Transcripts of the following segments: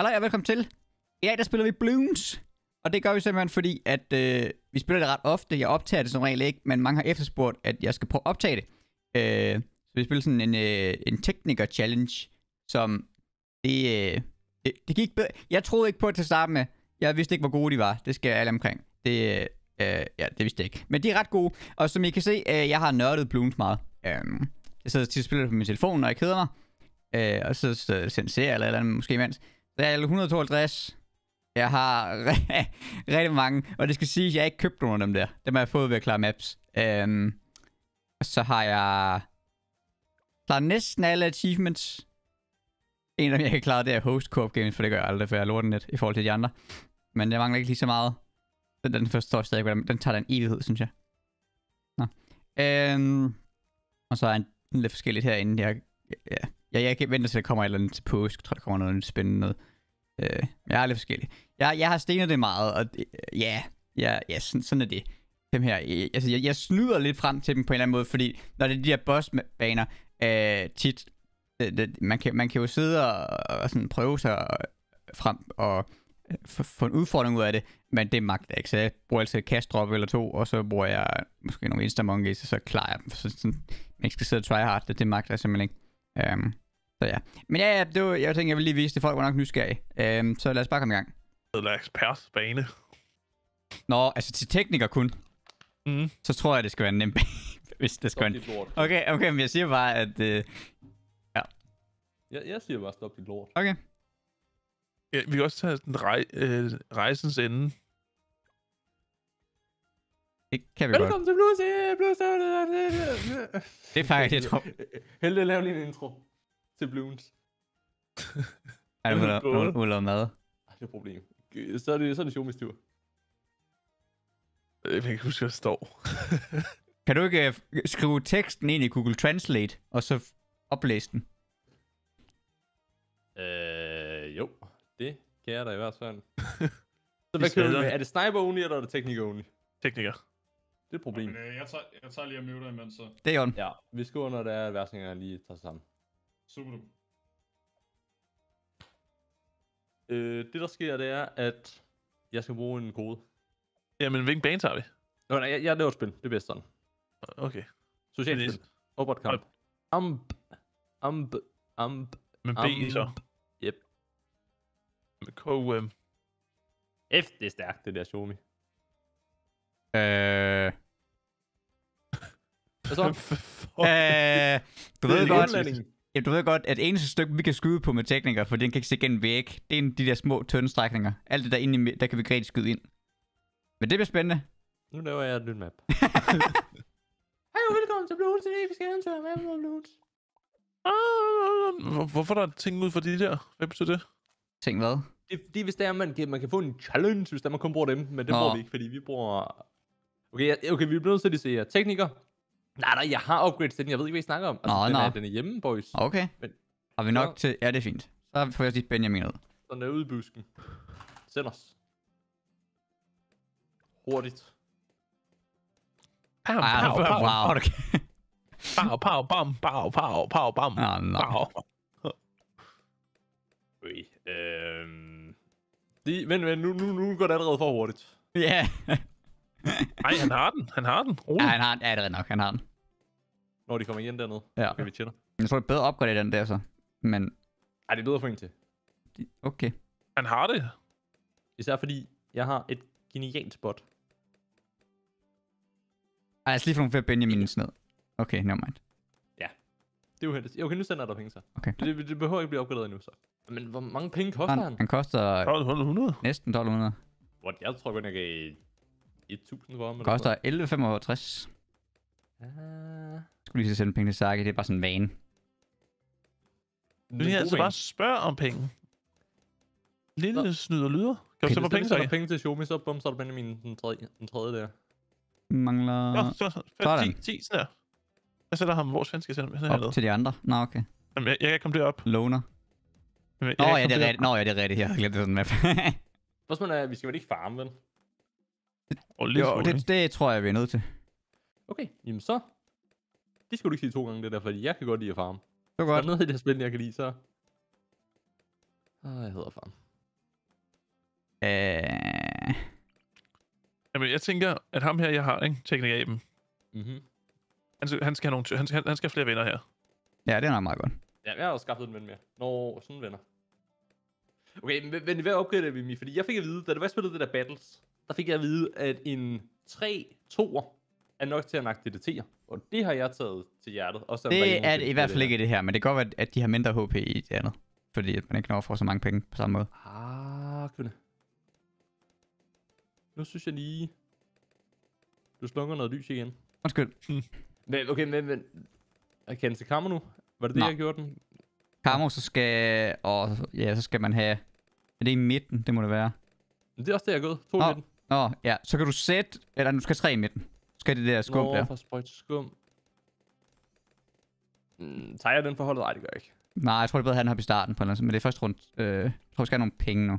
Hallo og velkommen til. I dag der spiller vi Bloons. Og det gør vi simpelthen fordi, at øh, vi spiller det ret ofte. Jeg optager det som regel ikke, men mange har efterspurgt, at jeg skal prøve at optage det. Øh, så vi spiller sådan en, øh, en tekniker challenge, som det, øh, det, det gik bedre. Jeg troede ikke på det til at starte med. Jeg vidste ikke, hvor gode de var. Det skal jeg alle omkring. Det, øh, ja, det vidste jeg ikke. Men de er ret gode. Og som I kan se, øh, jeg har nørdet Bloons meget. Øh, jeg sidder til at spille det på min telefon, når jeg keder mig. Øh, og så, så sendt jeg eller, eller andet, måske imens. Så jeg er 152. Jeg har rigtig mange. Og det skal sige, at jeg ikke købt nogen af dem der. Dem har jeg fået ved at klare maps. Øhm, og så har jeg klaret næsten alle achievements. En af dem, jeg kan klare, det er host co games, for det gør jeg aldrig, for jeg lorten lidt i forhold til de andre. Men jeg mangler ikke lige så meget. Den, den første står stadig, den, den tager den evighed, synes jeg. Nå. Øhm, og så er en, en lidt forskelligt herinde. Jeg, ja, jeg, jeg venter til, at der kommer et eller andet til påske. Jeg tror, der kommer noget spændende noget. Øh, jeg er lidt forskellig. Jeg, jeg har stenet det meget, og det, øh, ja, ja, ja sådan, sådan er det. Dem her, jeg, altså, jeg, jeg snyder lidt frem til dem på en eller anden måde, fordi når det er de her bossbaner, øh, tit, det, det, man, kan, man kan jo sidde og, og sådan prøve sig frem og øh, få en udfordring ud af det, men det magter jeg ikke, så jeg bruger altid et cast-drop eller to, og så bruger jeg måske nogle instamonkeys, og så klarer jeg dem, så sådan, man ikke skal sidde og try hard, det, det magter jeg simpelthen ikke. Um, så ja. Men ja, ja det var, jeg tænkte, jeg ville lige vise det. Folk var nok nysgerrige. Um, så lad os bare komme i gang. Eller ekspertbane. Nå, altså til tekniker kun. Mm. Så tror jeg, det skal være en nem bane, hvis det skal være. Okay, okay, men jeg siger bare, at... Uh... Jeg, jeg siger bare, stop dit lort. Okay. Ja, vi kan også tage den rej, øh, rejsens ende. Det kan vi godt. Velkommen til Blues, Blues, Det er faktisk, jeg tror... Helde, lav lige en intro til Blues. Er det ude- ude- ude at mad? Ej, det er et problem. Så er det, så er det Shomis tur. Jeg kan ikke huske, hvad der står. Kan du ikke uh, skrive teksten ind i Google Translate, og så f- oplæse den? Øh, jo. Det kan jeg da i hvert fald. så hvad kører du med? Er det sniper only, eller er det tekniker only? Tekniker. Det er et problem. Men, øh, jeg, tager, jeg tager lige og muter imens, så Det er jo Ja, vi skriver, når der er værsinger lige tager sig sammen. Super du. Øh, det der sker, det er, at jeg skal bruge en kode. Jamen, hvilken bane tager vi? Nå, nej, jeg, jeg laver et spil. Det er bedst sådan. Okay. Socialt Men- spil. Robotkamp. Amp. Amp. Amp. Men B så. Yep. Med KUM. F, det er stærkt, det der Xiaomi. Øh... Hvad så? Øh, du ved Det godt. Ja, du ved godt, at eneste stykke, vi kan skyde på med tekniker, for den kan ikke se gennem væg, det er en af de der små, tynde strækninger. Alt det der inde i, der kan vi ikke rigtig skyde ind. Men det bliver spændende. Nu laver jeg et nyt map. Hej og velkommen til Bloons. Dag vi skal ansøge map på Bloons. Hvor- Hvorfor er der ting ud for de der? Hvad betyder det? Tænk hvad? Det er fordi, hvis det er, man kan, man kan få en challenge, hvis der man kun bruger dem, men det Nå. bruger vi ikke, fordi vi bruger... Okay, okay, vi er nødt til at se her. Tekniker. Nej, nej, jeg har upgrades til den. Jeg ved ikke, hvad I snakker om. Altså, Nå, den, nå. Er, den er hjemme, boys. Okay. Men- Har vi nok Ja. til... Ja, det er fint. Så får jeg lige Benjamin ud. Så den er ude i busken. Send os. Hurtigt. Pow, Ej, pow, pow, wow, okay. pow, pow, bam, pow, pow, pow, bam. Nå, nå. Pow. Øhm... Det, vent, vent, nu, nu, nu går det allerede for hurtigt. Ja. Nej, han har den. Han har den. ja, Rolig. han har den. Ja, det er nok, han har den. Når de kommer igen dernede. Ja. Så kan vi chille. Jeg tror, det er bedre opgradere den der så. Men, Ej, det er bedre at få en til. okay. Han har det. Især fordi, jeg har et genialt spot. Ej, lad os lige få nogle flere Benjamins ned. Okay, nevermind. Det er jo heldigt. Okay, nu sender jeg dig penge så. Okay. Det, det behøver ikke blive opgraderet endnu så. Men hvor mange penge koster han? Han, han koster 1200. næsten 1200. What, jeg tror godt, jeg gav 1000 for ham. Koster 1165. Ah, Jeg skulle lige sende penge til Saki, det er bare sådan en vane. Du kan altså bare spørge om penge. Lille Nå. snyd og lyder. Kan du Okay, sende mig penge, er penge til Xiaomi, så bum, så er der Benjamin den tredje, den tredje der. Mangler Nå, så, så, Sådan. 10, 10 sådan der. Jeg sætter ham, hvor svensk skal jeg op til de andre. Nå, okay. Jamen, jeg, jeg kan komme derop. Loner. Jamen, Nå, jeg ja, det er rigtigt. Nå, ja, det er rigtigt. Jeg har glemt det sådan en map. Spørgsmålet er, vi skal vel ikke farme, vel? jo, det, det tror jeg, vi er nødt til. Okay, jamen så. Det skal du ikke sige to gange, det der, fordi jeg kan godt lide at farme. Det var Hvis der er godt. noget i det her spil, jeg kan lide, så... Ah, jeg hedder farm. Øh, Jamen, jeg tænker, at ham her, jeg har, ikke? Teknikaben. Mhm. Han skal, han skal have, nogle, han skal, han skal have flere venner her. ja, det er nok meget godt. Ja, jeg har også skaffet en ven mere. Nå, sådan venner. Okay, men, men hvad opgraderer vi, Fordi jeg fik at vide, da det var jeg spillede det der Battles, der fik jeg at vide, at en 3 2 er nok til at DDT'er. Og det har jeg taget til hjertet. Også Det er det i hvert fald ikke i det her, men det kan godt være, at de har mindre HP i det andet. Fordi at man ikke når at få så mange penge på samme måde. Ah, kunne Nu synes jeg lige... Du slukker noget lys igen. Undskyld. Men, okay, men, men... Er jeg kendt til kammer nu? Var det det, Nå. jeg gjorde den? Karmo, så skal... Og ja, så skal man have... Er det i midten? Det må det være. Men det er også det, jeg er gået. To Nå, i midten. Nå, ja. Så kan du sætte... Eller du skal tre i midten. Skal det der skum Nå, der. for sprøjt skum. Mm, tager jeg den forholdet? Nej, det gør jeg ikke. Nej, jeg tror, det er bedre at have den her i starten på en eller anden, men det er først rundt. Øh, jeg tror, vi skal have nogle penge nu.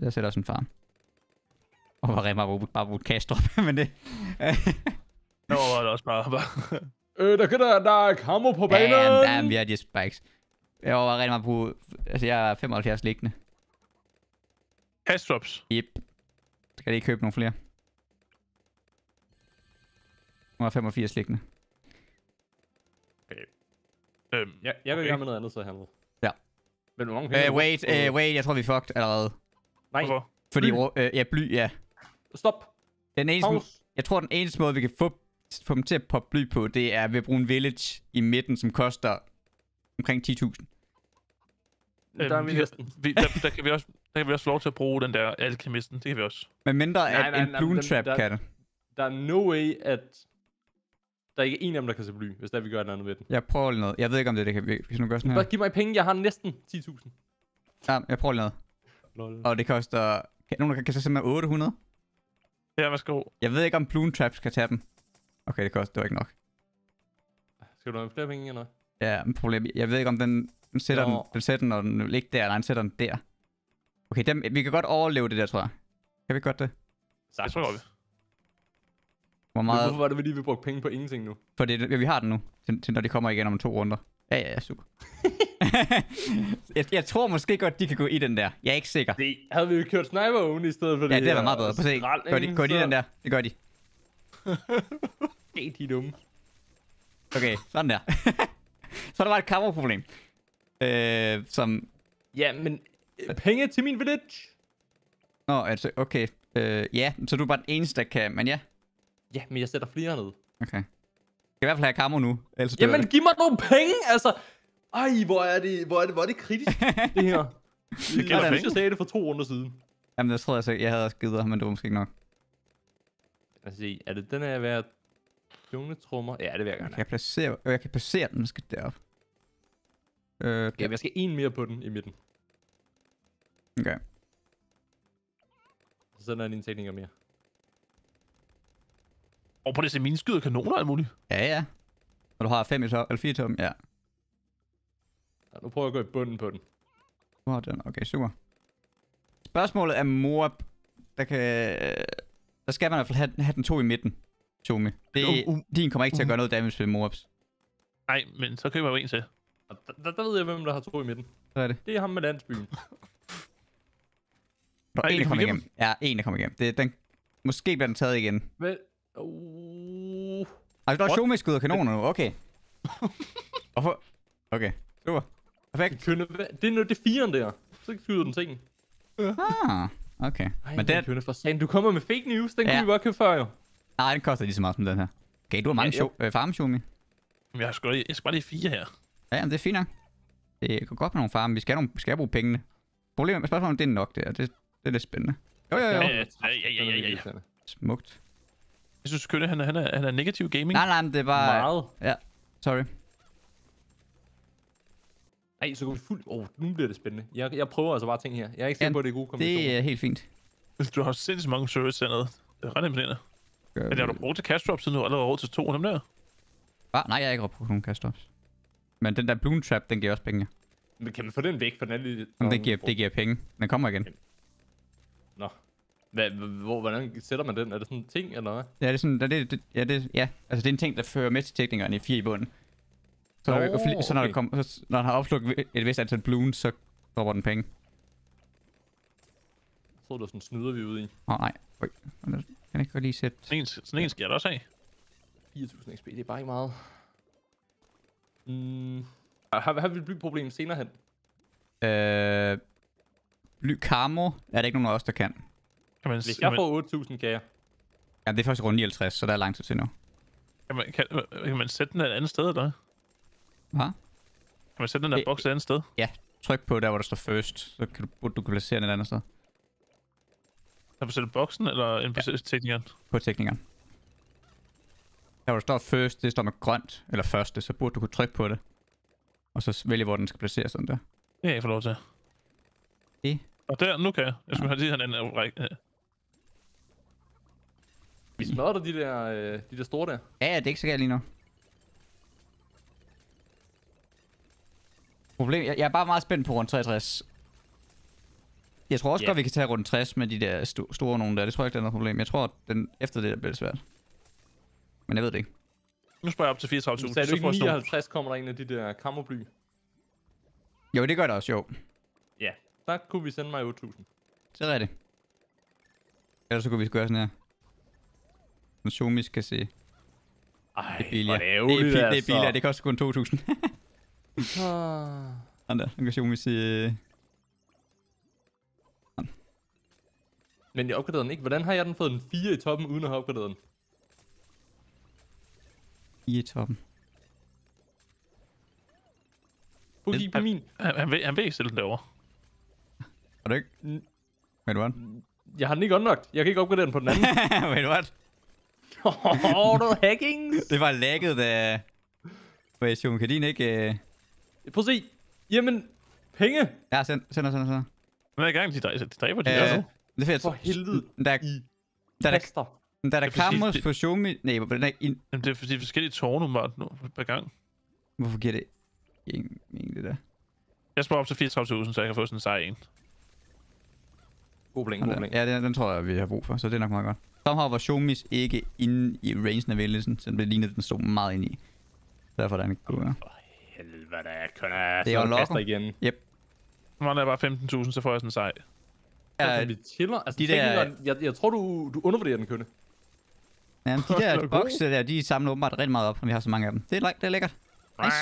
Jeg sætter også en farm. Og hvor Rema bare, bare brugt Kastrup, men det... Nå, var det også bare... bare Øh, der kan der, der er kammer på banen! Damn, damn, vi har de spikes. Jeg var rigtig meget på... Altså, jeg er 75 liggende. cash drops. Yep. Skal jeg lige købe nogle flere? Nu er 85 liggende. Øhm, Ja, jeg vil Okay. okay. med noget andet, så handle. Ja. Men hvor mange penge? Uh, wait, uh, wait, jeg tror, vi er fucked allerede. Nej, hvorfor? Fordi, Bly. uh, ja, bly, ja. stop. Den eneste, Pause. jeg tror, den eneste måde, vi kan få, få dem til at poppe bly på, det er ved at bruge en village i midten, som koster omkring 10.000. Der er Øhm, vi vi- næsten. Vi, der, der, kan vi også, der kan vi også få lov til at bruge den der alkemisten. Det kan vi også. Men mindre Nej, at nej, en nej, bloom men trap der- kan det. Der er no way, at der ikke er en af dem, der kan se bly, hvis der vi gør et eller andet med den. Jeg prøver lige noget. Jeg ved ikke, om det, det kan vi, hvis nu gør sådan her. Bare giv mig penge, jeg har næsten 10.000. Ja, jeg prøver lige noget. Lol. Og det koster... Kan, nogen, der kan, kan så simpelthen 800? Ja, værsgo. Jeg ved ikke, om bloom traps kan tage dem. Okay, det koster det var ikke nok. Skal du have flere penge eller noget? Ja, men problem, jeg ved ikke, om den, den sætter den, Nå. den sætter den, når den ligger der, eller den sætter den der. Okay, dem, vi kan godt overleve det der, tror jeg. Kan vi godt det? Jeg tror godt, vi. Hvor Men meget... Hvorfor var det, vi lige vil bruge penge på ingenting nu? For det, ja, vi har den nu, til, til når de kommer igen om to runder. Ja, ja, ja, super. jeg, jeg tror måske godt, de kan gå i den der. Jeg er ikke sikker. Det havde vi jo kørt sniper oven i stedet for Ja, det her var meget bedre. Prøv at se. Går de, går de den der? Det gør de. Hey, de er dumme. Okay, sådan der. så der var et kammerproblem. Øh, som... Ja, men øh, penge til min village. Nå, altså, okay. Øh, ja, så du er bare den eneste, der kan... Men ja, Ja, men jeg sætter flere ned. okay. Jeg skal i hvert fald have kammer nu, ellers Jamen, det. giv mig nogle penge, altså. Ej, hvor er det, hvor er det, hvor er det kritisk, det her. gælder jeg synes, penge. jeg sagde det for to runder siden. Jamen, jeg tror, jeg, jeg havde også givet men det var måske ikke nok. Lad os se, er det den her værd jungletrummer? Ja, det vil jeg gerne Kan jeg placere... Jeg kan placere den, skal derop. Øh, Ja, jeg skal en mere på den i midten. okay. Så sender jeg en tekniker mere. Og på det se mine skyder kanoner alt muligt. Ja, ja. Og du har fem i top, eller fire i toppen, ja. Ja, nu prøver jeg at gå i bunden på den. Du har den, okay, super. Spørgsmålet er Moab. Der kan... Der skal man i hvert fald have, have den to i midten, Tomi. Det, Um, um, din kommer ikke til at gøre noget damage ved Moabs. Nej, men så køber jeg jo en til. Og der, der, der ved jeg, hvem der har to i midten. Så er det. Det er ham med landsbyen. Der er en, der kommer kommer igennem. Ja, en, der kommer igennem. Det, den, måske bliver den taget igen. Men... Uh, Altså, der er What? Shomi skyder kanoner nu, okay. Hvorfor? Okay, super. Perfekt. kønne, det er nu det firen der. Så skyder den ting. Ah, okay. Ej, Men den, kønne for sagen. Du kommer med fake news. Den Ja. kunne vi bare købe før jo. nej, den koster lige så meget som den her. Okay, du har mange Ja, ja, øh, farme, Shomi. Men jeg, har sgu, lige- jeg skal bare lige fire her. Ja, jamen, det er fint nok. Det går godt med nogle farme. Vi skal, nogle, skal bruge pengene. Problemet med spørgsmålet, om det er nok det, og det, det er lidt spændende. Jo, jo, jo. Ja, Ja, ja, ja, ja, ja, ja. Smukt. Jeg synes, Kølle, han er, han er, han er negativ gaming. Nej, nej, men det er bare... Meget. Ja, sorry. Ej, så går vi fuldt... Åh, oh, nu bliver det spændende. Jeg, jeg prøver altså bare ting her. Jeg er ikke sikker på, at det er gode kombinationer. Det er helt fint. Du har sindssygt mange service dernede. Det er ret imponerende. Men det har du brugt til cash drop, siden du allerede råd til to af dem der. Ah, nej, jeg har ikke brugt nogen castops. Men den der bloom trap, den giver også penge. Men kan man få den væk, for den er. Men det giver, det giver penge. Den kommer igen. Nå. Hvad, hvor, hvordan sætter man den? Er det sådan en ting, eller hvad? Ja, det er sådan, det, det, ja, det, ja, altså det er en ting, der fører med til teknikeren i fire i bunden. Så, når, Nå, oh, så når, okay. der kommer, så, når han har opslukket et vist antal bloons, så dropper den penge. troede, det var sådan snyder vi ude i. Åh, oh, nej. Øj, kan jeg ikke lige sætte... Sådan en, sådan en skal jeg da også have. 4.000 XP, det er bare ikke meget. Mm. Har, har vi et byggeproblem senere hen? Øh, bly Camo er der ikke nogen af os, der kan. Kan man, Hvis kan jeg man, får 8.000, kan jeg. Ja, det er først rundt 59, så der er lang tid til nu. kan, man, kan, kan man sætte den et andet sted, eller? Hvad? Kan man sætte den der Det- boks et andet sted? Tryk på der, hvor der står first, så kan du, du kunne placere den et andet sted. Kan man sætte boksen, eller en ja. teknikeren? På teknikeren. Der hvor der står first, det står med grønt, eller første, så burde du kunne trykke på det. Og så vælge, hvor den skal placeres sådan der. Det kan jeg ikke lov til. Det? Og der, nu kan jeg. Jeg skulle have lige have en anden række. Vi smadrer de der, øh, de der store der. Ja, ja, det er ikke så galt lige nu. Problem, jeg, jeg er bare meget spændt på rundt 63. Jeg tror også yeah. godt, vi kan tage rundt 60 med de der sto- store nogen der. Det tror jeg ikke, der er noget problem. Jeg tror, at den, efter det der bliver svært. Men jeg ved det ikke. Nu spørger jeg op til 34.000. Så sagde du så ikke får jeg sådan nogle- 59, kommer der en af de der kammerbly. Jo, det gør det også, jo. Ja, så kunne vi sende mig 8.000. Det er rigtigt. Ellers så kunne vi gøre sådan her. Så Xiaomi skal se. Ej, Det er billigere. Det er, ærgerligt, det er altså. billigere. Det koster kun 2.000. Ah. sådan der. Nu kan Xiaomi se... øh, Men jeg opgraderede den ikke. Hvordan har jeg den fået en 4 i toppen, uden at have opgraderet den? I toppen. Prøv at på min. Han, han, vil, han vil ikke stille den derovre. Har du ikke? Wait, what? Jeg har den ikke unlocked. Jeg kan ikke opgradere den på den anden. Wait, what? Åh, noget hacking. Det var lagget, da... Wait, Xiaomi, kan din ikke... øh, Prøv at se. Jamen, penge. Ja, send, send, send, send. Han er i gang, de, dræber, de dræber de Øh, der nu. det er fedt. For helvede. Der, der, der, der, der er det- på Xiaomi... Nej, hvor- den er in, Jamen, det er fordi forskellige tårne bare nu per gang. hvorfor giver det ingen mening, det der? Jeg spørger op til 34.000, så jeg kan få sådan en sej en. God bling. Ja, den, den tror jeg, vi har brug for, så det er nok meget godt. Somehow var Xiaomi's ikke inde i rangen af vælgelsen, så det lignede, at den stod meget ind i. Derfor er den ikke god. Ja. For helvede, jeg kan have Det er kaster igen. Nu mangler jeg bare 15.000, så får jeg sådan en sej. Ja, Ja, vi chiller. Altså, de de der- jeg, jeg tror, du, du undervurderer den, Kønne. ja, de er der bokse der, de samler åbenbart rigtig meget op, når vi har så mange af dem. Det er, det er lækkert. Nice.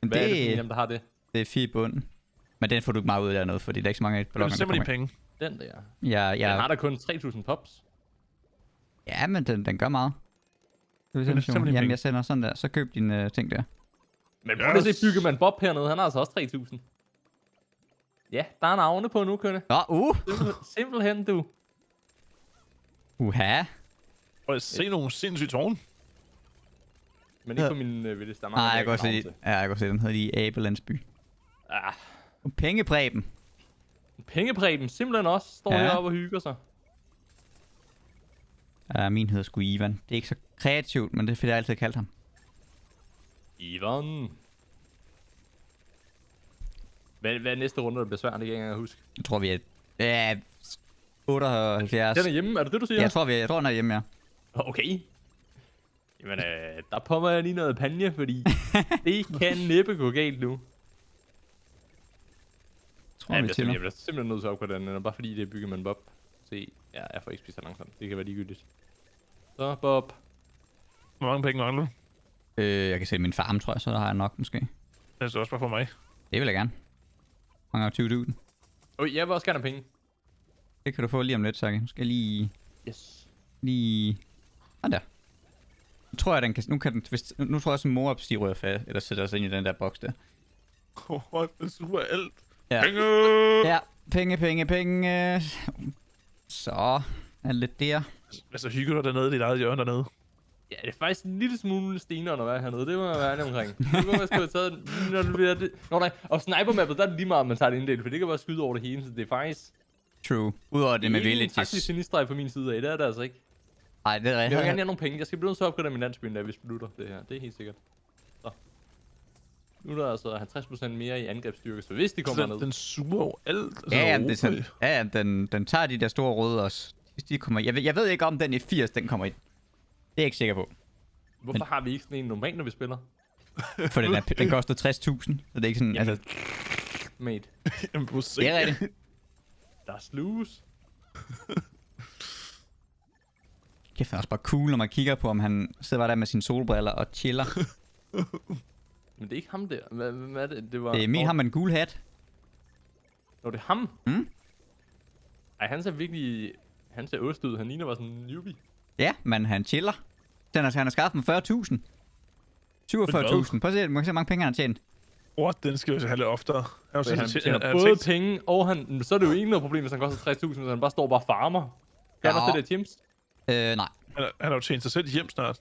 Men Hvad er det for en, det, der har det? det er fire bunden. Men den får du ikke meget ud af noget, fordi der er ikke så mange af Det er simpelthen penge. Den der. ind. Ja, Den ja, har da kun 3.000 pops. ja, men den, den gør meget. Det Det vil er sende, simpelthen Jamen, penge. jeg sender sådan der. Så køb dine uh, ting der. Men prøv lige at se, Yes. bygger man Bob hernede. Han har altså også 3.000. Ja, der er navne på nu, Kønne. Nå, uh! Simpel, simpelthen, du. Uha. Prøv at se nogle sindssyge tårne. Men ikke Ja. på min. Der er Nej, jeg kan godt se, ja, jeg kan godt se, den hedder lige Abelandsby. Ah, Pengepræben. Pengepræben simpelthen også står Ja. ja. heroppe og hygger sig. Uh, min hedder sgu Ivan. Det er ikke så kreativt, men det er fordi, jeg altid kaldt ham. Ivan. Hvad, hvad er næste runde, der bliver svært? Det kan jeg ikke huske. Jeg tror, vi er... Ja, 78. Den er hjemme, er det det, du siger? Jeg tror, vi er, jeg tror, den er hjemme, ja. Okay. Jamen, øh, der pommer jeg lige noget panje, fordi det kan næppe gå galt nu. Jeg tror, Ja, jeg, bliver, jeg bliver simpelthen nødt til at opgradere den, bare fordi det er bygget med en bob. Se, ja, jeg får ikke spist så langsomt. Det kan være ligegyldigt. Så, Bob. Hvor mange penge mangler du? Øh, jeg kan se min farm, tror jeg, så der har jeg nok måske. Det er også bare for mig. Det vil jeg gerne. Mange 20.000. Oj, jeg vil også gerne have penge. Det kan du få lige om lidt, Saki. Nu skal jeg lige... Yes. Lige... Ah, der. Nu tror jeg, den kan... Nu, kan den, hvis, nu tror jeg også, at mor de rører fast, eller sætter sig ind i den der boks der. Åh, det suger alt. Ja. Penge! Ja, penge, penge, penge. Så er det lidt der. Altså, hygger du dig dernede i dit eget hjørne dernede? Ja, det er faktisk en lille smule stenere at være hernede. Det må jeg være ærlig omkring. Det kunne være, have taget når du bliver det. Nå nej, og sniper-mappet, der er det lige meget, at man tager det inddelt, for det kan bare skyde over det hele, så det er faktisk... True. Udover det med ikke en taktisk villages. genistreg på min side af, det er det altså ikke. Nej, det er Men jeg vil gerne rigtigt. have nogle penge. Jeg skal blive nødt til at opgradere min landsby, da vi slutter det her. Det er helt sikkert. Nu er der altså 50% mere i angrebsstyrke, så hvis de kommer Den, ned... den suger jo alt. Altså, Ja, ja, Europa. det er sådan, ja, den, den tager de der store røde også. Hvis De kommer, jeg, ved, jeg ved ikke om den i 80, den kommer ind. Det er jeg ikke sikker på. Hvorfor har vi ikke sådan en normalt, når vi spiller? For den, er, den koster 60.000, så det er ikke sådan, Jamen, altså, Mate. Jamen, prøv at se. det er rigtigt. Der er slus. Kæft, han er også bare cool, når man kigger på, om han sidder bare der med sine solbriller og chiller. Men det er ikke ham der. Hvad, hvad er det? Det var... Det er min Nå, ham med en gul hat. Nå, det er ham. Mm. Ej, han ser virkelig... Han ser øst ud. Han ligner bare sådan en newbie. Ja, men han chiller. Den er, han har skaffet med 40.000. 47.000. Prøv at se, man kan se, hvor mange penge han har tjent. What, den skal vi så have lidt oftere. Jo Så han tjener han både tænkt- penge, og han... Så er det jo ikke noget problem, hvis han koster 60.000, hvis han bare står og bare farmer. Gør Ja. ja. det der James? Øh, nej. Han, har- han har jo tjent sig selv hjem snart.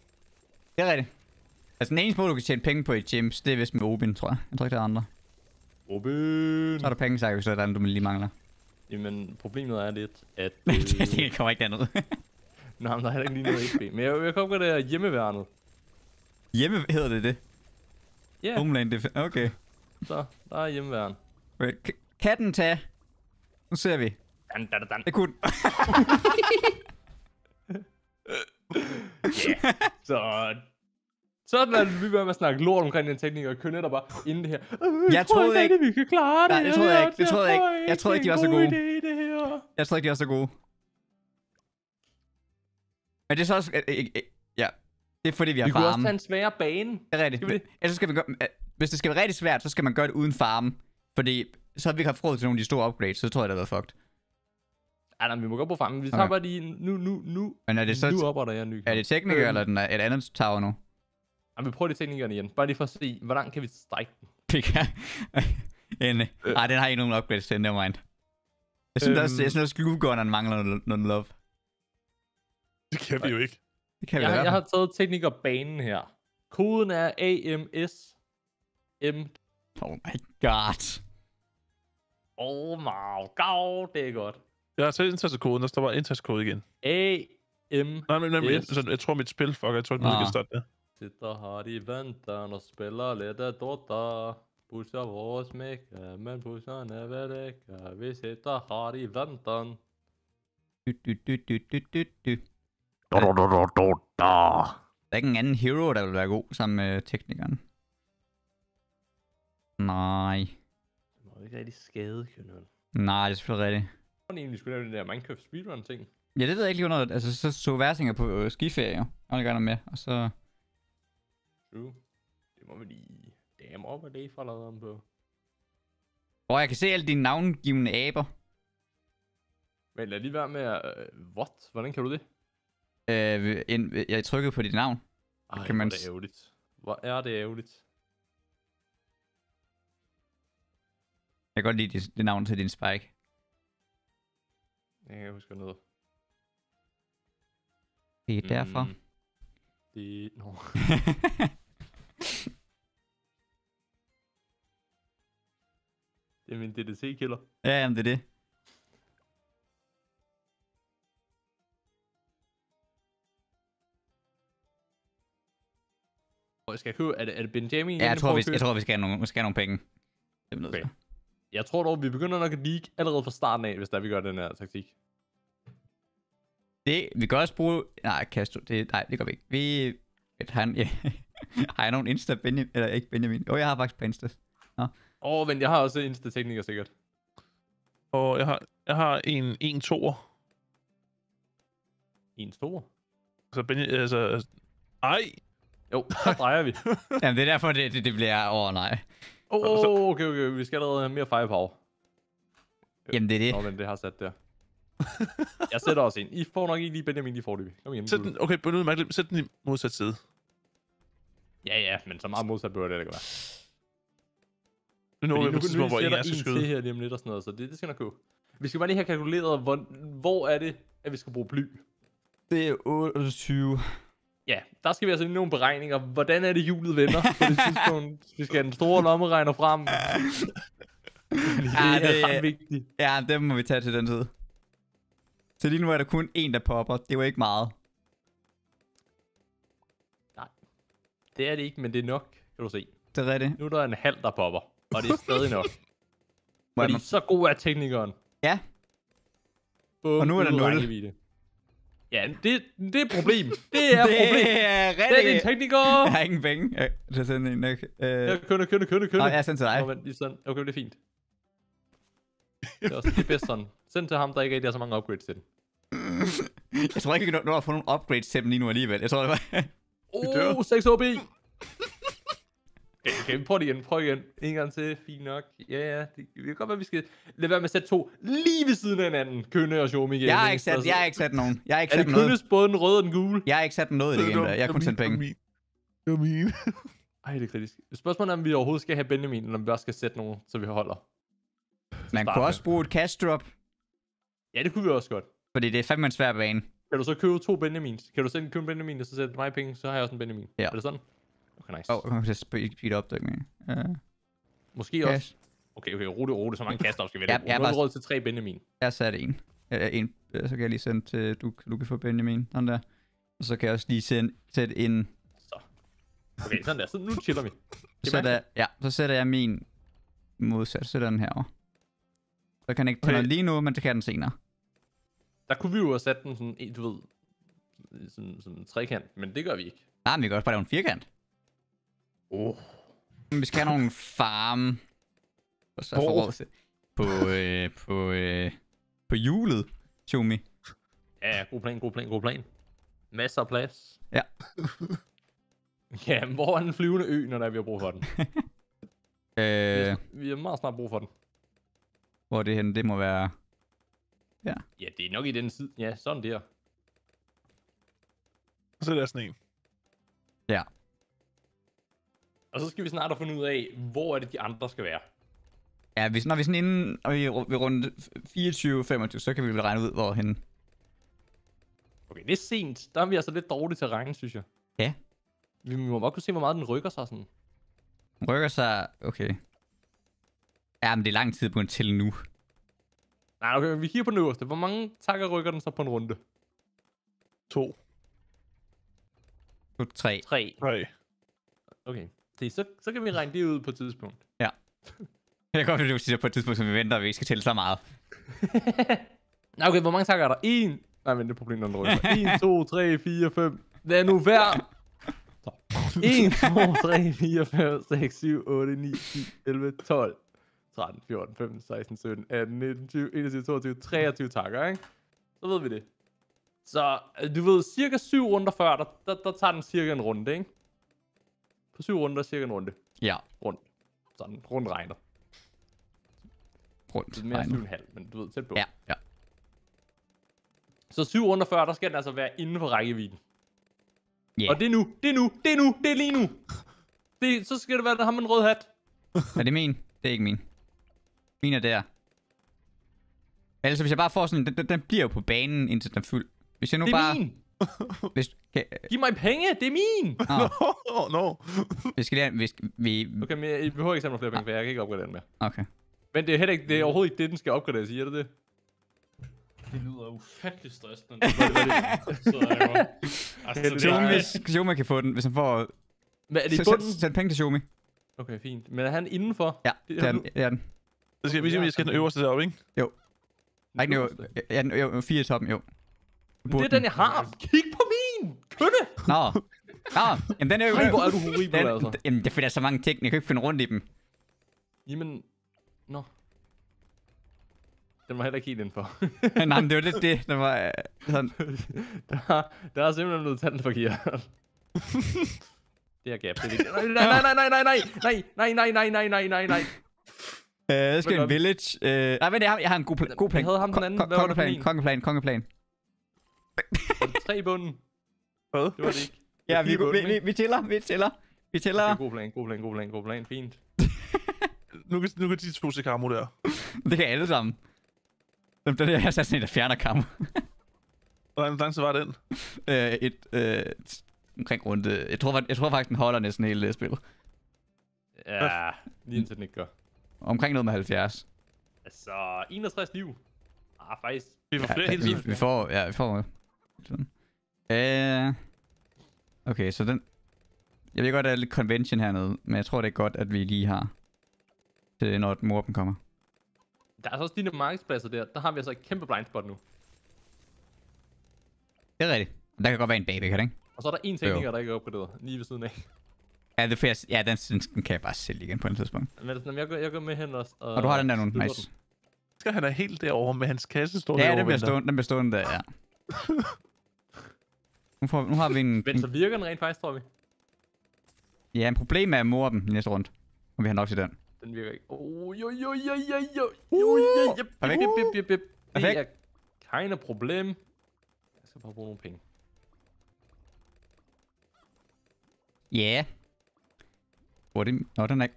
Det er rigtigt. Altså, den eneste måde, du kan tjene penge på i gyms, det er vist med Obin, tror jeg. Jeg tror ikke, der er andre. Robin! Så er der penge, så er der andet, du lige mangler. Jamen, problemet er lidt, at... det, Øh, det kommer ikke derned. nej, men der er heller ikke lige noget XP. Men jeg, jeg kan er hjemmeværnet. Hjemme hedder det det. Ja, yeah, Homeland, er okay. så der er hjemmeværn. Wait, k- Katten tage. Nu ser vi. Dan, dan, dan. Det kunne... Så... Sådan er vi være med at snakke lort omkring den teknik, og kønne der bare inden det her. "Øh, Jeg tror troede ikke, rigtig, vi kan klare det. Nej, det troede jeg ikke. Det troede jeg tror ikke. Jeg troede ikke, de det var så gode. idé, det her. Jeg tror ikke, de er så gode. Men det er så også... Øh, øh, øh, ja. Det er fordi, vi har Vi kunne også farme. tage en svær bane. Det er rigtigt. Skal vi det? Ellers så skal vi gøre, hvis det skal være rigtig svært, så skal man gøre det uden farme. Fordi så har vi ikke haft råd til nogle af de store upgrades, så tror jeg, det har været fucked. Ej, nej, vi må gå på farmen. Vi tager Okay. bare lige... Nu, nu, nu. Men er det så... nu opretter jeg en ny. Er det tekniker, Øhm. eller er den er et andet tower nu? Jamen, vi prøver lige teknikerne igen. Bare lige for at se, hvor langt kan vi strække den. Det kan... en, øh. Ej, den har ikke nogen upgrades til, nevermind. Jeg synes Øhm. også, jeg synes også, mangler noget, noget love. Det kan vi jo ikke. Det kan vi Jeg, jeg har taget teknikerbanen her. Koden er AMS M. Oh my god. Oh my god, det er godt. Jeg har taget indtastkoden, der står bare indtastkode igen. A M Nej, men, men Yes. yes. jeg, jeg tror mit spil, fuck, jeg tror ikke, nu skal jeg starte det. Sitter her i venteren og spiller lidt af Dota. Pusher vores mække, men pusherne vil ikke. Vi sitter her i venteren. Du, du, du, du, du, du, du. Der er ikke en anden hero, der vil være god sammen med teknikeren. Nej. Det må ikke rigtig skade, Kønøl. Nej, det er selvfølgelig rigtigt. Jeg egentlig skulle lave den der Minecraft speedrun ting. Ja, det ved jeg ikke lige noget. Altså, så så værsinger på øh, skiferie, jo. Og det gør noget med. Og så... True. Det må vi lige dame op, hvad det er for lavet om på. Åh, jeg kan se alle dine navngivende aber. Men lad lige være med at... Uh, what? Hvordan kan du det? Øh, en, jeg trykkede på dit navn. Ej, kan man hvor er det ærgerligt. Hvor er det ærgerligt. Jeg kan godt lide det, det navn til din spike. Jeg kan huske noget. Det er derfor. Det... Nå. Det er min DDT-killer. ja, jamen, det er det. Og skal jeg købe... Er det, er det Benjamin? Ja, jeg tror, vi, jeg tror, vi skal have nogle, vi skal have nogle penge. Det er Okay. Jeg tror dog, vi begynder nok at leak allerede fra starten af, hvis der vi gør den her taktik. Det, vi kan også bruge... Nej, Castro, det, nej, det gør vi ikke. Vi... Et, han, ja. har jeg nogen Insta Benjamin? Eller ikke Benjamin? Jo, jeg har faktisk på Insta. Åh, oh, men jeg har også Insta-tekniker sikkert. Og jeg har, jeg har en, en toer. En stor. Så Ben, altså, ej, Jo, så drejer vi. Jamen, det er derfor, det, det, det bliver... Åh, oh, nej. Åh, oh, okay, okay. Vi skal allerede have mere firepower. Jamen, det er det. Nå, men det har sat der. jeg sætter også ind. I får nok ikke lige Benjamin, I får det. Kom igen. sæt den, okay, nu mærkeligt, sæt den i modsat side. Ja, ja, men så meget modsat bør det ikke være. Nu når vi på tidspunkt, hvor er en skal til skyde. her lige om lidt og sådan noget, så det, det skal nok gå. Vi skal bare lige have kalkuleret, hvor, hvor er det, at vi skal bruge bly. Det er 28. Ja, der skal vi altså lige nogle beregninger. Hvordan er det, hjulet vender på det tidspunkt? Vi skal have den store lommeregner frem. det Ja, er det- ret vigtigt. Ja, dem må vi tage til den tid. Så lige nu er der kun en, der popper. Det var ikke meget. Det er det ikke, men det er nok, kan du se. Det er rigtigt. Nu er der en halv, der popper. Og det er stadig nok. Jeg Fordi må- så god er teknikeren. Ja. Bum, Og nu er der ude af nul. rækkevidde. Ja, det, det er et problem. Det er et problem. er Det er din rigtigt. tekniker. Jeg har ingen penge. Jeg til at sende en. Jeg, øh... Ja, kønne, kønne, kønne, kønne. Nå, jeg sendt til dig. Nå, sådan. Okay, det er fint. Det er, også, det er bedst sådan. Send til ham, der ikke rigtig har så mange upgrades til den. Jeg tror ikke, vi kan nå at få nogle upgrades til dem lige nu alligevel. Jeg tror, det var... Oh, 6 HB! Okay, okay, vi prøver det igen, prøv igen. En gang til, fint nok. Ja, ja, det, det kan godt være, vi skal lade være med at sætte to lige ved siden af hinanden. Kønne og Xiaomi igen. jeg har ikke sat, jeg har ikke sat nogen. Jeg har ikke Er sat det noget. Kønnes både den røde og den gule? Jeg har ikke sat noget i det game der. Jeg har kun sendt penge. Det var min. Ej, det er kritisk. Spørgsmålet er, om vi overhovedet skal have Benjamin, eller om vi også skal sætte nogen, så vi holder. Man kunne også bruge et cash drop, Ja, det kunne vi også godt. fordi det er fandme en svær bane. Kan du så købe to Benjamins? Kan du selv købe en Benjamin, og så sætte mig penge, så har jeg også en Benjamin. Ja. Er det sådan? Okay, nice. Åh, oh, jeg kan speed up der. Uh, Måske også. cash. Okay, okay, rolig, rolig. Så mange kaster skal vi have. jeg bare- råd til tre Benjamin. Jeg satte en. Uh, en. øh, Så kan jeg lige sende til, du, du kan få Benjamin. Sådan der. Og så kan jeg også lige sende, sætte en. Så. Okay, sådan der. Så nu chiller vi. Så Det er sætter, jeg, ja, så sætter jeg min modsat. Så sætter jeg den herovre. Så kan jeg ikke tage Okay. lige nu, men det kan den senere. Der kunne vi jo have sat den sådan, en, du ved, sådan, sådan en trekant, men det gør vi ikke. Nej, men vi kan også bare lave en firkant. Oh. Vi skal have nogle farm. Og så til. På, øh, på, øh, på hjulet, Xiaomi. Ja, god plan, god plan, god plan. Masser af plads. Ja. ja, hvor er den flyvende ø, når der er, vi har brug for den? Vi Øh, har- Vi har meget snart brug for den. Hvor er det henne? Det må være... Ja, det er nok i den side. Ja, sådan der. Og så er der sådan en. Ja. Og så skal vi snart have fundet ud af, hvor er det, de andre skal være. Ja, hvis, når vi er sådan inde og vi ved rundt 24-25, så kan vi vel regne ud, hvor henne. Okay, det er sent. Der er vi altså lidt dårligt til regn, synes jeg. Ja. Vi må godt kunne se, hvor meget den rykker sig sådan. Den rykker sig... Okay. Ja, men det er lang tid på en til nu. Nej, okay, vi kigger på den øverste. Hvor mange takker rykker den så på en runde? To. 2, 3. Tre. Tre. Okay. Se, så, så kan vi regne det ud på et tidspunkt. Jeg kan godt at du siger på et tidspunkt, som vi venter, og vi ikke skal tælle så meget. Nej, okay, hvor mange takker er der? En. Nej, men det er problemet, når den rykker. 1, 2, 3, 4, 5. Lad nu hver. 1, 2, 3, 4, 5, 6, 7, 8, 9, 10, 11, 12, 13, 14, 15, 16, 17, 18, 19, 20, 21, 22, 23 takker, ikke? Så ved vi det. Så øh, du ved, cirka 7 runder før, der, der, der tager den cirka en runde, ikke? På 7 runder cirka en runde. Ja, Rundt. Sådan, rundt regner. rundt. Det er mere regnet. 7,5, men du ved, tæt på. Ja, ja. Så 7 runder før, der skal den altså være inden for rækkevidden. Ja, Og det er nu, det er nu, det er nu, det er lige nu. Det, så skal det være, der har man en rød hat. er det min? Det er ikke min. Min er der. Altså, hvis jeg bare får sådan... Den, den, den bliver jo på banen, indtil den er fuld. Hvis jeg nu Det er bare... min. Hvis, kan, Giv mig penge, det er min. nå, Åh, no. vi skal lige... Hvis, vi, Okay, men jeg behøver ikke samle flere penge, for jeg kan ikke opgradere den mere. okay. Men det er, heller ikke, det er overhovedet ikke det, den skal opgraderes, siger det det? Det lyder ufattelig stressende. Hvis Xiaomi kan få den, hvis han får... Hvad, er det i bunden? send, penge til Xiaomi. Okay, fint. Men er han indenfor? Ja, Det er. Det er den. Så skal vi sige, at vi skal den øverste deroppe, ikke? Nej, ikke jo, ja, den- jo, fire i toppen, jo. Det er den, jeg har. Kig på min! Kønne! Nå. Nå, jamen den er jo... Ej, hvor er du horribel, den, altså. Jamen, er der er så mange ting, jeg kan ikke finde rundt i dem. Jamen, nå. Den var heller ikke helt indenfor. Nej, men det var lidt det, der var øh, sådan... der, der er simpelthen noget tanden forkert. det er gap, det er det. Nej, nej, nej, nej, nej, nej, nej, nej, nej, nej, nej, nej, nej. Øh, jeg skal en vi? village. Øh, nej, men jeg har, jeg har en god, pla- god plan. Jeg havde ham den anden. Ko- Hvad var det for kongeplan, en? kongeplan, kongeplan. Tre i bunden. Hvad? Det var det ikke. Ja, er vi, vi, bunden, vi, ikke? vi tæller, vi tæller. Vi tæller. Okay, god plan, god plan, god plan, god plan. Fint. Nu kan, nu kan de to se Kamo der. Det kan alle sammen. Den der, jeg har sat sådan en, der fjerner kammer. Hvor lang- tid var den? øh, et, øh, omkring runde. Jeg tror, jeg tror faktisk, den holder næsten hele det spil. Ja, lige indtil den ikke gør. Omkring noget med 70. Altså, 61 liv. Ah, faktisk. Vi får flere Ja, hele vi, tiden. vi får, ja, vi får sådan. Øh, okay, så den... Jeg ved godt, der er lidt convention hernede, men jeg tror, det er godt, at vi lige har til, når morpen kommer. Der er så også de der markedspladser der. Der har vi altså et kæmpe blind spot nu. Det er rigtigt. Der kan godt være en baby, kan det ikke? Og så er der en tekniker, der ikke er opgraderet. Lige ved siden af. Ja, det er fair. Ja, den, den, den kan jeg bare sælge igen på et tidspunkt. Men sådan, jeg, går, jeg går med hen og... Og du har den der nu. Nice. den. Skal han have helt derovre med hans kasse står Ja, den og bliver stående, den bliver stående der, ja. Nu, får, nu har vi en, Men så virker den rent faktisk, tror vi. ja, en problem med at mor dem i næste runde. Og vi har nok til den. Den virker ikke. Oh, jo, jo, jo, jo, jo, jo, jo, jo, Perfekt. jo, jo, jo. Det Perfekt. er of problem. Jeg skal bare bruge nogle penge. Ja. Yeah. Hvor er det... Nå, den er ikke...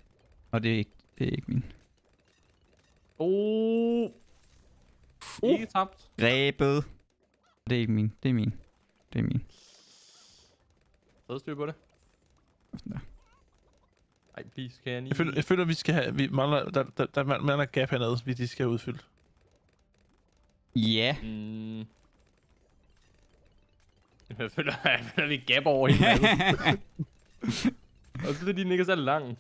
Nå, det er ikke, det er ikke min. Oh. Ikke tabt. Grebet. Det er ikke min. Det er min. Det er min. Så styr på det. Sådan der. Ej, please, kan jeg lige... Jeg føler, jeg føler, vi skal have... Vi mangler, der, der, der mangler gap hernede, vi de skal have udfyldt. Ja. Mm. Jeg føler, jeg føler, vi gap over hele. Og så er de ikke så lang.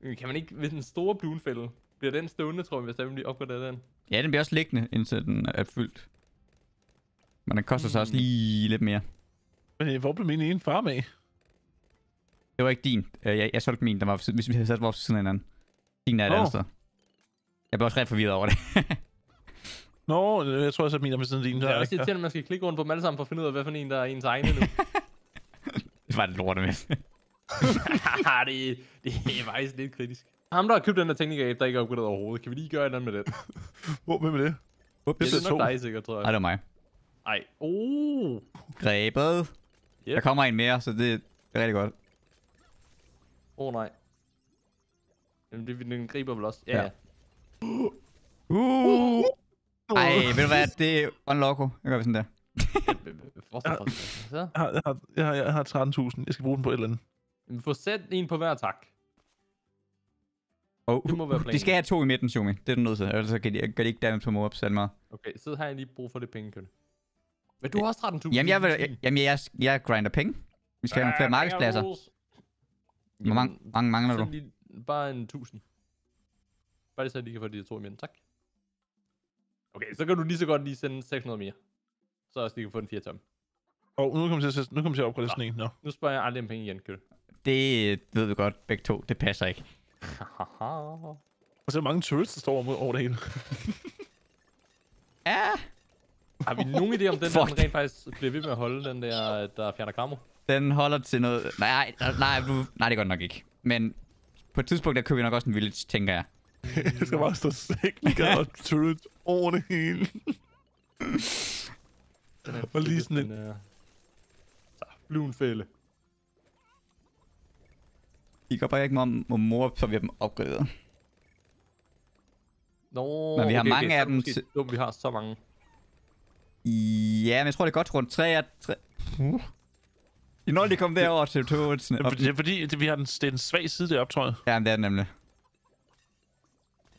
Men Kan man ikke, hvis den store blunfælde, bliver den stående, tror jeg, hvis der bliver opgraderet den? Ja, den bliver også liggende, indtil den er fyldt. Men den koster så også lige lidt mere. Men øh, hvor blev min ene farm af? Det var ikke din. Øh, Jeg, jeg solgte min. Den var, ved hvis vi havde sat vores ved siden af hinanden. Din er et Nå. andet sted. Jeg blev også ret forvirret over det. Nå, øh, jeg tror også, at min er med siden af din. Det er også irriterende, at man skal klikke rundt på dem alle sammen for at finde ud af, hvad for en, der er ens egne nu. det var det lorte med. Det, det er faktisk lidt kritisk. Ham, der har købt den der tekniker der ikke er opgraderet overhovedet. Kan vi lige gøre et eller andet med den? Hvor hvem er det? Ups. Det er er nok dig sikkert, tror Nej, jeg. det var mig. Ej. Oh. Grebet. Yep. Der kommer en mere, så det er rigtig godt. Åh oh, nej. Jamen, det, den griber vel også. Ja, Ja. ja. Uh. Ej, ved du hvad? Det er unloco. Jeg gør vi sådan der. Jeg har, jeg har, jeg har 13.000. Jeg skal bruge den på et eller andet. Vi får sat en på hver tak. Oh, Det må være de planen. skal have to i midten, Shumi. Det er du nødt til. Ellers så kan de, kan de ikke damage på mor særlig meget. Okay, så har jeg lige brug for det penge, Køn. Men du har også 13.000. Jamen, jeg, vil, jeg, jamen, jeg, jeg grinder penge. Vi skal have nogle flere markedspladser. Hvor mange, mange mangler du? Lige bare en 1000. Bare lige så jeg lige kan få de to i midten, tak. Okay, så kan du lige så godt lige sende 600 mere. Så også lige kan få en 4 tom. Og nu kommer jeg til at, nu kommer jeg til at opgradere sådan en. Nå. Nu spørger jeg aldrig om penge igen, Køn. Det ved vi godt, begge to. Det passer ikke. Og så er mange turrets, der står over, over det hele. Ja. Har vi nogen idé om den, der den rent faktisk bliver ved med at holde, den der, der fjerner krammer? Den holder til noget... Nej, nej, du... nej, det gør den nok ikke. Men på et tidspunkt, der køber vi nok også en village, tænker jeg. Jeg skal bare stå sæklinger og turrets over det hele. Den er Og lige sådan en- den er... Så. I går bare ikke om, om mor, så vi har dem opgraderet. Nå, Men vi har okay, mange okay, af dem det til- Dumt, vi har så mange. Ja, men jeg tror, det er godt rundt 3 af... 3... Uh. I når de kom derover til turretsene. Det er fordi, det, vi har den, det er den svag side deroppe, tror jeg. Ja, det er det nemlig.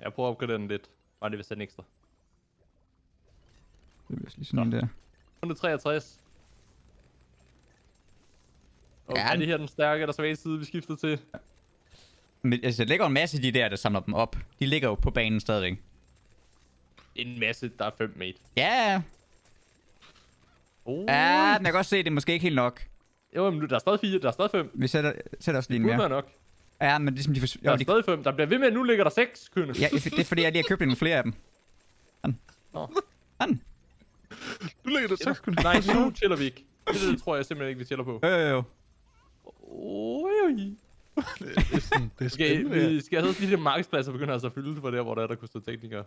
Jeg prøver at opgradere den lidt. Bare lige ved at sætte en ekstra. Det bliver lige sådan en der. 163. Og Ja. er det her den stærke eller svage side, vi skifter til? Men altså, der ligger jo en masse af de der, der samler dem op. De ligger jo på banen stadigvæk. En masse, der er 5 mate. Ja, Oh. ja, men jeg kan godt se, at det er måske ikke helt nok. Jo, men der er stadig 4, der er stadig 5. Vi sætter, sætter os lige en Det kunne mere. være nok. Ja, men ligesom de... For... Der Jo, er de... stadig 5. Der bliver ved med, at nu ligger der 6 kønne. Ja, det er fordi, jeg lige har købt nogle flere af dem. Nå. Han. Du lægger dig tak, kun. Nej, nu chiller vi ikke. Det, det tror jeg simpelthen ikke, vi chiller på. Jo, jo, jo. Oj, oj. Det er, sådan, det er Okay, spændende. ja. vi skal altså også lige de markedspladser begynder altså at fylde for der, hvor der er, der kunne stå teknikere.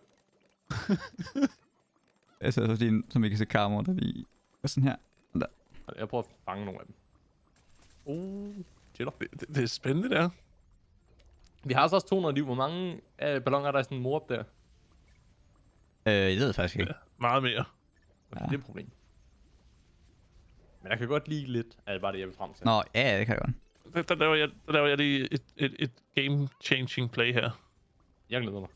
Jeg sætter også lige som vi kan se kamera, der lige... Og sådan her. Jeg prøver at fange nogle af dem. Uh. Det, det, det er spændende, der. Vi har altså også 200 liv. Hvor mange af balloner er der i sådan en mor op der? Øh, jeg ved det faktisk ikke. Meget mere. Ja. Det er et problem. Men jeg kan godt lide lidt af bare det, jeg vil frem til. Nå, ja, ja, det kan jeg godt. Der, der, laver jeg, der laver jeg lige et, et, et game-changing play her. Jeg glæder mig.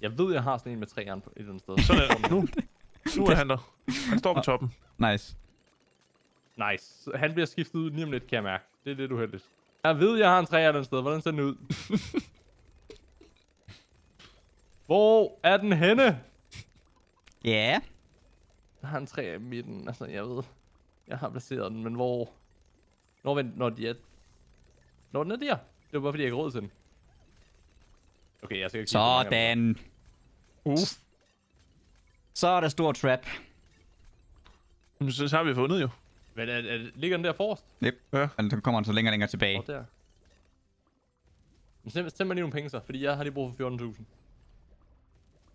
Jeg ved, jeg har sådan en med tre jern på et eller andet sted. Sådan er det. Nu, nu er han der. Han står på toppen. Nice. Nice. Så Han bliver skiftet ud lige om lidt, kan jeg mærke. Det er lidt uheldigt. Jeg ved, jeg har en træer et eller andet sted. Hvordan ser den ud? Hvor er den henne? Ja. Jeg har en træ i midten. Altså, jeg ved. Jeg har placeret den, men hvor... Når, vent, når de er... Når den er der. Det var bare fordi, jeg ikke råd til den. Okay, jeg skal ikke Sådan. Uh. Så er der stor trap. Men så, så har vi fundet jo. Men er, er, ligger den der forrest? Yep. Ja. Men så kommer den så længere og længere tilbage. Åh, der. Men send, send mig lige nogle penge så, fordi jeg har lige brug for 14.000.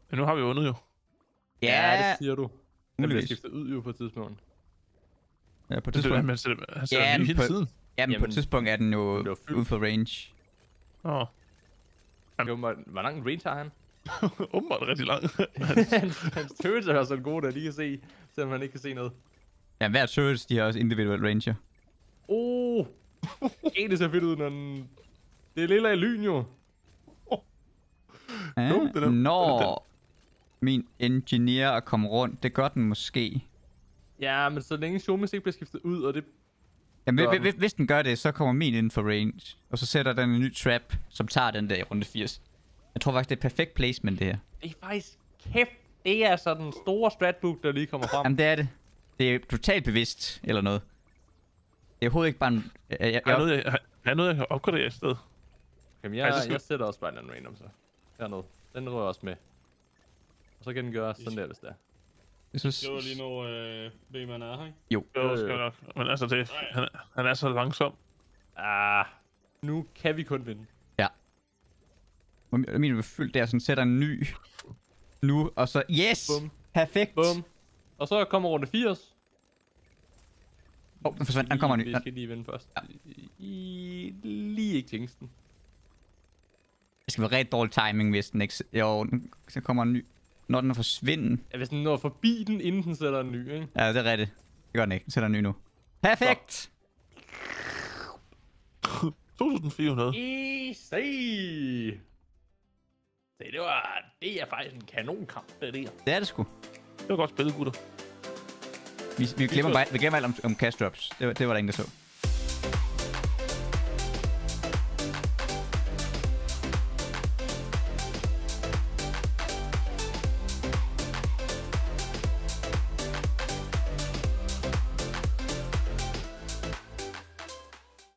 Men nu har vi vundet jo. Ja, det siger du. Den bliver skiftet ud jo på et tidspunkt. Ja, på et tidspunkt, man sætter, han sætter Ja, ja, den lige hele på- tiden. jamen, på Jamen, et tidspunkt er den jo uden for range. Åh, Jo, hvor, lang range har han? åbenbart rigtig lang. hans, hans turrets er sådan gode, at de kan se, selvom han ikke kan se noget. Ja, hver turret, de har også individuel ranger. Oh! En, det ser fedt ud, når den... Det er lille af lyn jo. Ja, Jo, den er- når min engineer er kommet rundt, det gør den måske. Ja, men så længe showmist ikke bliver skiftet ud, og det... Jamen, hvis, den. hvis, den gør det, så kommer min inden for range. Og så sætter den en ny trap, som tager den der i runde 80. Jeg tror faktisk, det er perfekt placement, det her. Det er faktisk kæft. Det er altså den store stratbook, der lige kommer frem. Jamen, det er det. Det er totalt bevidst, eller noget. Det er overhovedet ikke bare en... Jeg, jeg, jeg jeg, noget, jeg, jeg noget, jeg kan opgradere i stedet? Jamen, jeg, skal- jeg sætter også bare en random så. Dernede. Den rører også med. Og så kan den gøre sådan der, hvis det er. Jeg synes, Det var lige nu, øh, hvem man er her, ikke? Jo, Øh. skal nok. Men altså, det, han, er- han er så langsom. Ah, nu kan vi kun vinde. min er fyldt der, sådan sætter en ny nu, og så... Yes! Bum. Perfekt! Bum. Og så kommer runde 80. Åh, oh, den forsvandt. Han kommer ny. Vi skal lige vinde først. I, lige ikke Kingston. Det skal være rigtig dårlig timing, hvis den ikke... Jo, så kommer en ny. Når den er forsvinden. Ja, hvis den når forbi den, inden den sætter en ny, ikke? Ja, det er rigtigt. Det gør den ikke. Den sætter en ny nu. Perfekt! 2.400. Easy! Se, det var... Det er faktisk en kanonkamp, det der. Det er det sgu. Det var godt spillet, gutter. Vi, vi, glemmer, bare, vi glemmer alt om, om cash drops. Det var, det var der ingen, der så.